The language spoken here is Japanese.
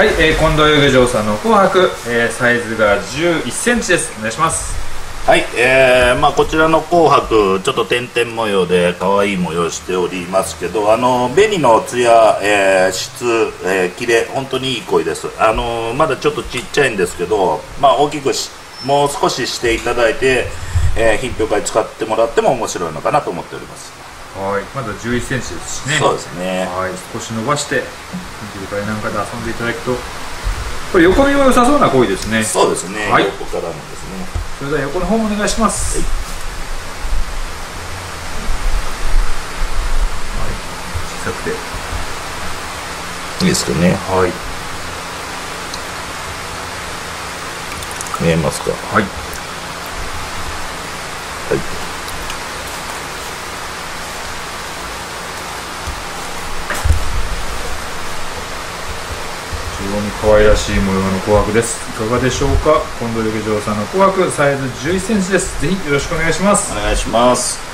はい、えー、近藤遊漁場さんの紅白、えー、サイズが1 1センチです。お願いします。はい、えーまあ、こちらの紅白ちょっと点々模様で可愛い模様しておりますけどあの紅の艶、えー、質、えー、切れ本当にいい鯉です。あのまだちょっとちっちゃいんですけど、まあ、大きくしもう少ししていただいて、えー、品評会使ってもらっても面白いのかなと思っております。はい。まだ1 1センチですしね。そうですね。はい。少し伸ばして品評会なんかで遊んでいただくとこれ横見も良さそうな鯉ですね。そうですね、はい。横からもですね。それでは横の方もお願いします、はい。小さくて。いいですかね。はい。見えますか？はい。はいに可愛らしい模様の紅白です。いかがでしょうか？近藤劇場さんの紅白サイズ1 1センチです。ぜひよろしくお願いします。お願いします。